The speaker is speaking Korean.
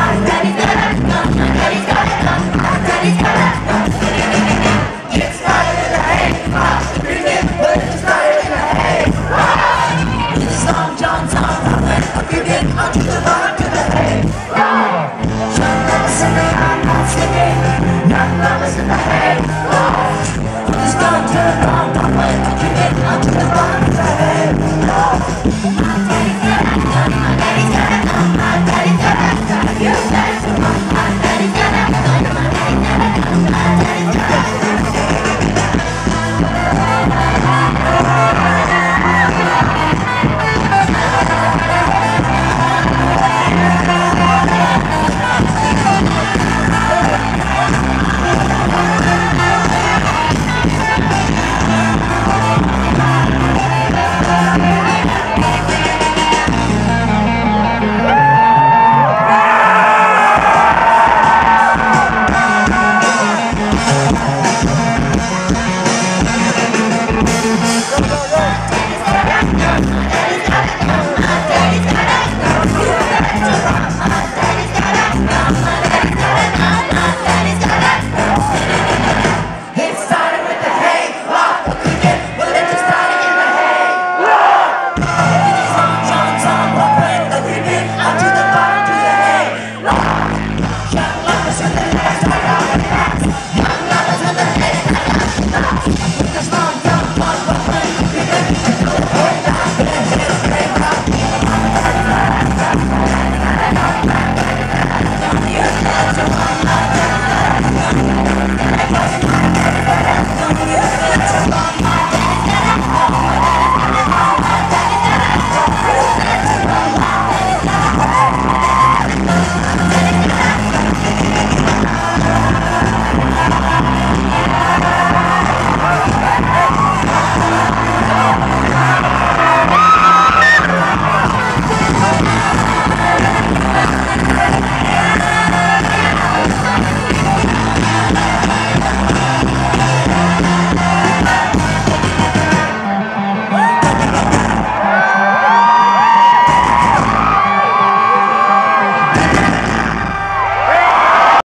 아, 네.